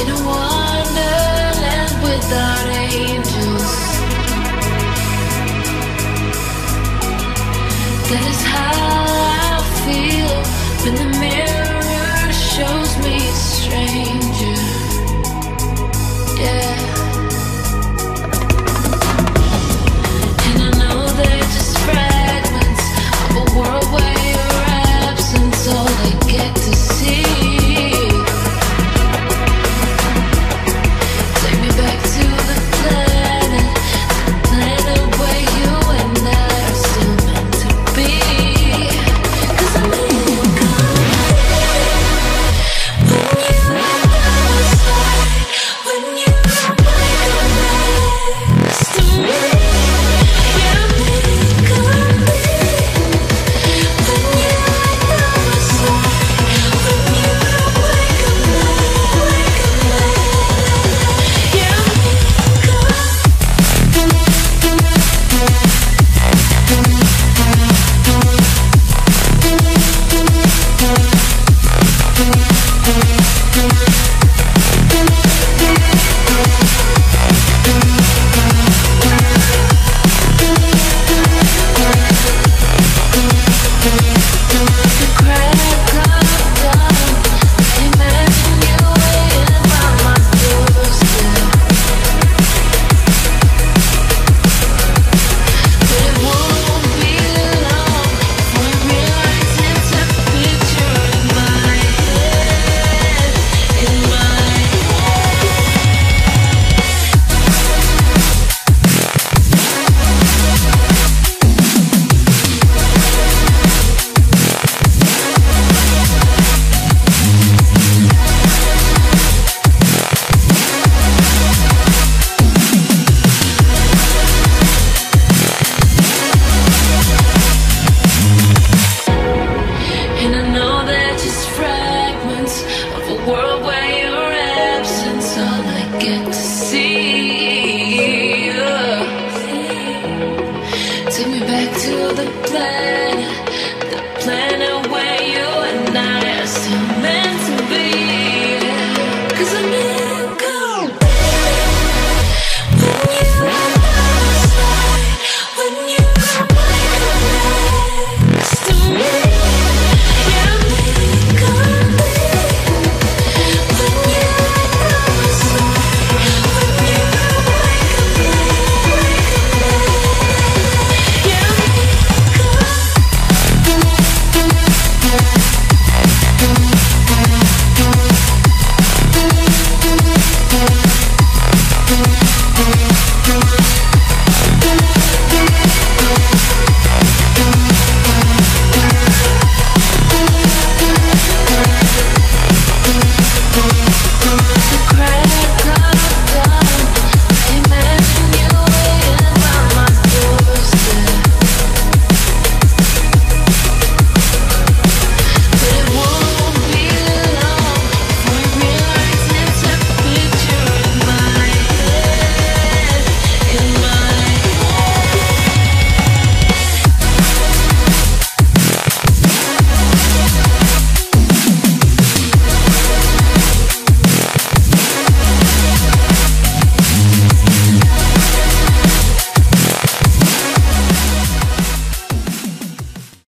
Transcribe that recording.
in a wonderland without angels. That is how I feel when the mirror shows me strange. play.